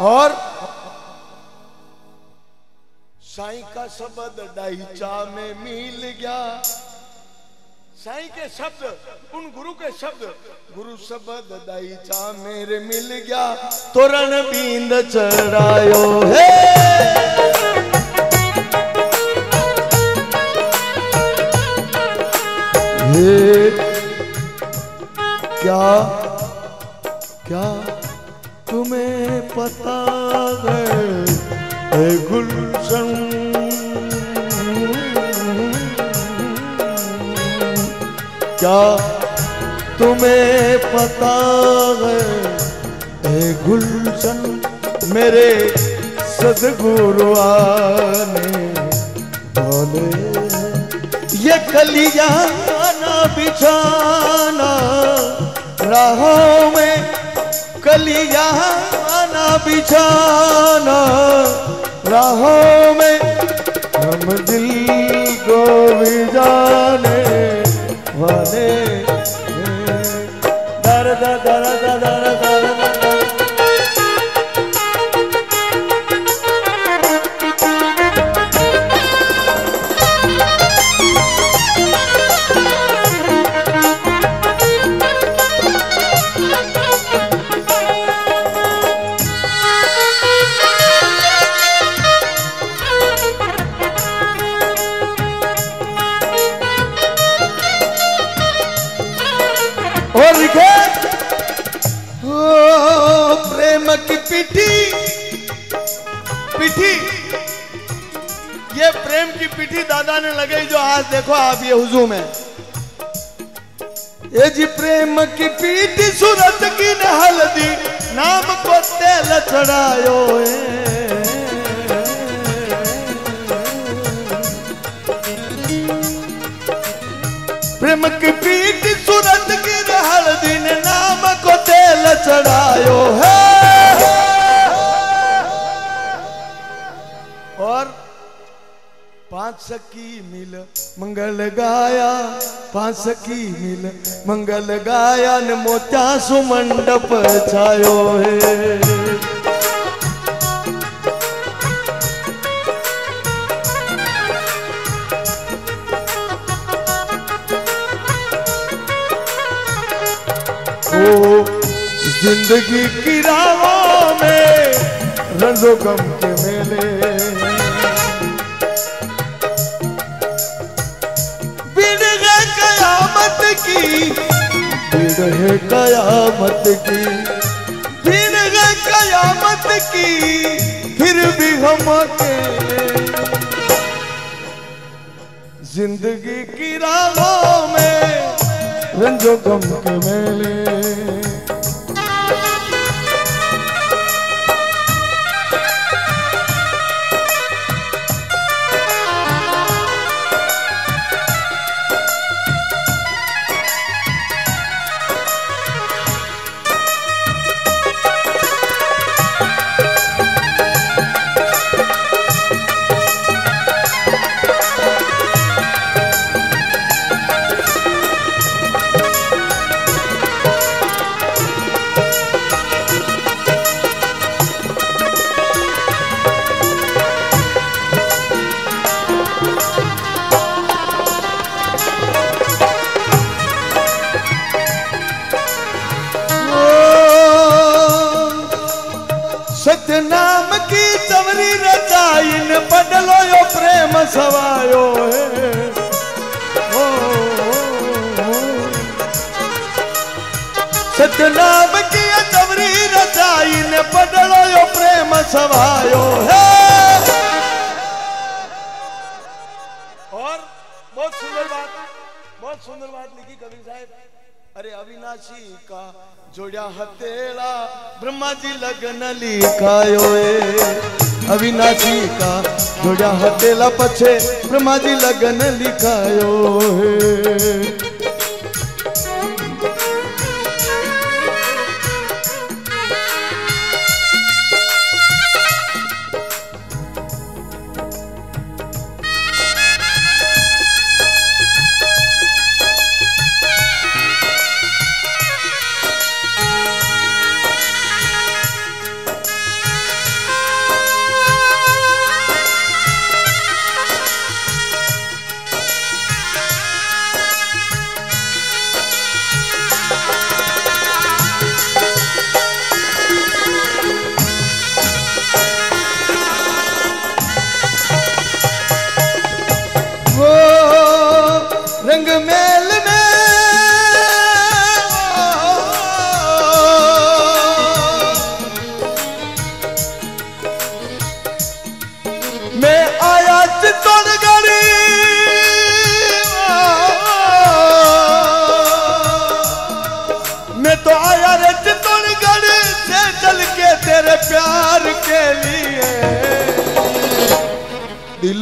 और साईं का शब्द डाइचा में मिल गया। साईं के शब्द, उन गुरु के शब्द, गुरु शब्द दाईचा मेरे मिल गया। तोरण बींद चढ़ायो है! क्या पता गुलशन। क्या तुम्हें पता है गुलशन मेरे सदगुरु आने बोले ये कलिया ना बिछाना, राहों में कलिया आना बिछाना, राहों में हम दिल को भी जाने वाले दर दर दर दर पिठी। पिठी। ये प्रेम की पिठी दादा ने लगाई जो आज देखो आप ये हुजूम है ये जी प्रेम की पीठी सूरत की न हल्दी, नाम को तेल चढ़ायो है। प्रेम की पीठ सूरत की हल्दी ने नाम को तेल चढ़ायो है। और पाँच सखी मिल मंगल गाया, पाँच सखी मिल मंगल गाया, ने मोत्या सुमंडप छायो है। ओ ज़िंदगी की राहों में रंजो गम के मेले। बिन है कयामत की। बिन है कयामत की, फिर भी हम अकेले ज़िंदगी की राहों में रंजो गम के मेले। सवायो है। ओ, ओ। सतनाम की चवरी रचाइन बदलो यो प्रेम सवायो है। और बहुत सुंदर बात बहुत सुंदर बात लिखी कवि साहब। अरे अविनाशी का जोड़ा हतेला ब्रह्मा जी लगन लिखायो ए अविनाशी का जोड़ा हतेला पछे ब्रह्मा जी लगन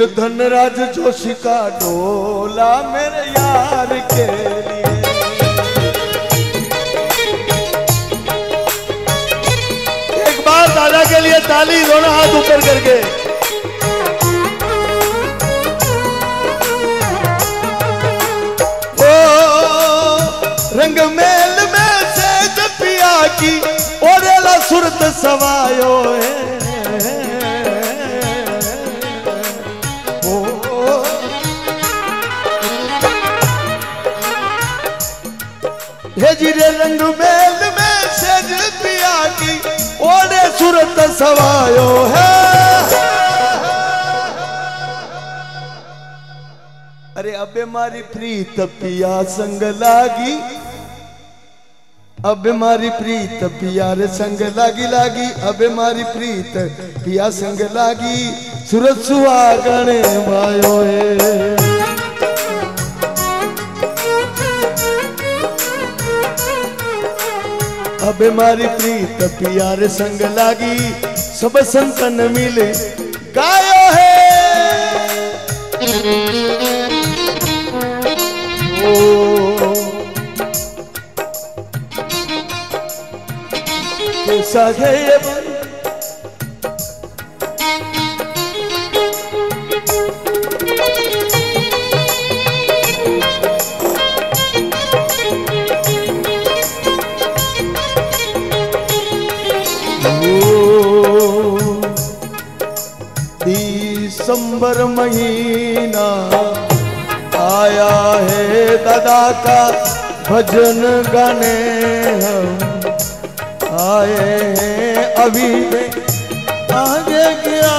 धनराज जोशी का डोला मेरे यार के लिए। एक बार दादा के लिए ताली, दोनों हाथ ऊपर करके। ओ रंग मेल में से पिया की, ओरेला सुरत सवायो है। जीरे रंग मेल में सेज पिया की ओरे सुरत सवायो है। अरे अबे मारी प्रीत पिया संग लागी, अबे मारी प्रीत पिया रे संग लागी लागी, अबे मारी प्रीत पिया संग लागी, सुरत सुहागण वायो है। अबे मारी प्रीत प्यार संग लागी सब संतन मिले। गायो है। ओ। कैसा है दिसंबर महीना आया है दादा का भजन गाने हम आए हैं अभी आगे क्या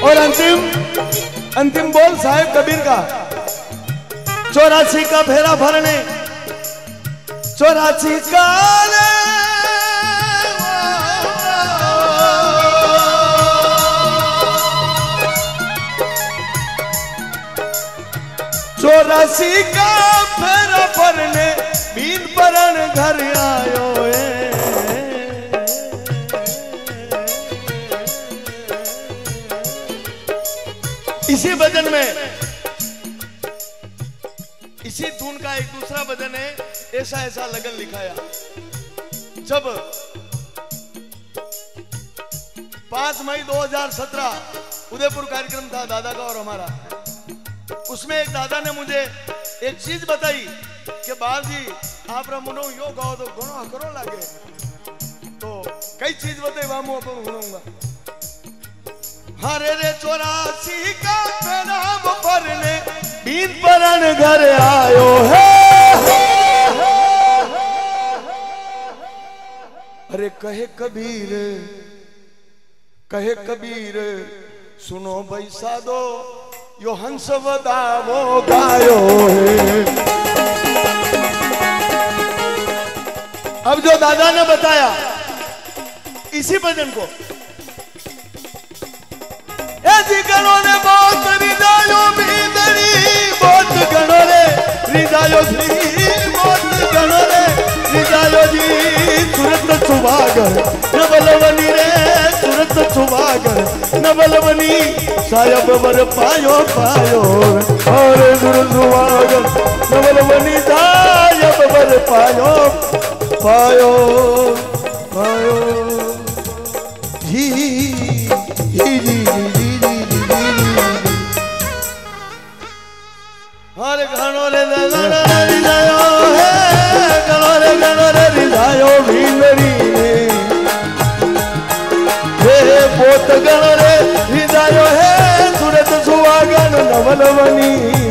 और अंतिम अंतिम बोल साहेब कबीर का, चौरासी का फेरा भरने। चौरासी का चौरासी का फेरा भरने बीन परण घर आयो है। इसी भजन में, इसी धुन का एक दूसरा भजन है। ऐसा ऐसा लगन लिखाया। जब पाँच मई 2017 उदयपुर कार्यक्रम था दादा का और हमारा। उसमें एक दादा ने मुझे एक चीज़ बताई कि बाल जी आप रमुनो, यो गाओ तो घणो करो लागे। तो कई चीज़ बताई वहाँ मुँह पर हरे रे चौरासी का नाम भरने, बीन परण घर आयो है। अरे कहे कबीर कहे कबीर, सुनो भाई साधो, यो हंस वदावो गायो है। अब जो दादा ने बताया, इसी भजन को। जी गणों ने बहुत हृदयो भीतरी बहुत गणों ने, हृदयो श्री बहुत गणों ने, हृदयो जी सुभागर नवलवनी रे सुरत सुभागर नवलवनी सायब वर पायो पायो और गुरु सुभागर नवलवनी सायब वर पायो पायो पायो। जी जी जी हर घणो रे रिजायो है घणो रे घणो रे रिजायो भींगरी हे पोत गण रे रिजायो है सुरत सुहागन नवलवनी